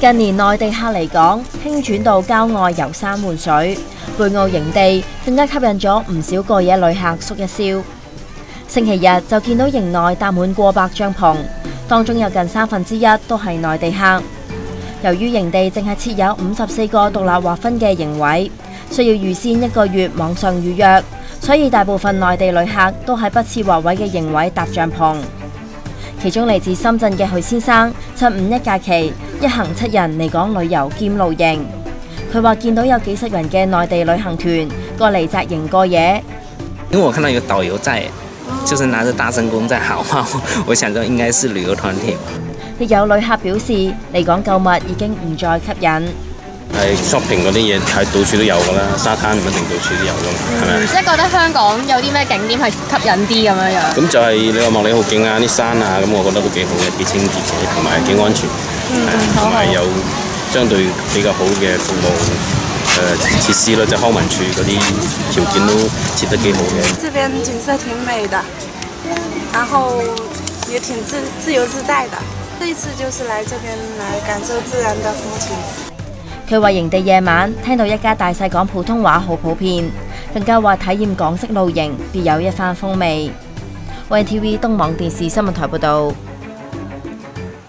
近年內地客嚟港，興轉到郊外遊山玩水，貝澳營地更加吸引咗唔少過夜旅客宿一宵。星期日就見到營內搭滿過百帐篷，當中有近三分之一都係內地客。由於營地淨係設有五十四個獨立劃分嘅營位，需要預先一個月網上預約，所以大部分內地旅客都喺不設劃位嘅營位搭帳篷。其中嚟自深圳嘅許先生，趁五一假期一行七人嚟港旅遊兼露營。佢話見到有幾十人嘅內地旅行團過嚟紮營過夜。因為我看到有導遊在，就是拿着大聲公在喊話，我想就應該是旅遊團體。亦有旅客表示嚟港購物已經唔再吸引。係 shopping 嗰啲嘢係到處都有㗎啦，沙灘唔一定到處都有㗎嘛，係咪？即係覺得香港有啲咩景點係吸引啲咁樣樣。咁就係你話麥理浩徑啊、啲山啊，咁我覺得都幾好嘅，幾清潔嘅，同埋幾安全，係同埋有相對比較好嘅服務誒設施咯，即係康文署嗰啲條件都設得幾好嘅。這邊景色挺美的，然後也挺自自由自在的。這一次就是來這邊來感受自然的風景。佢話營地夜晚聽到一家大細講普通話好普遍，更加話體驗港式露營別有一番風味。WTV 東網電視新聞台報導。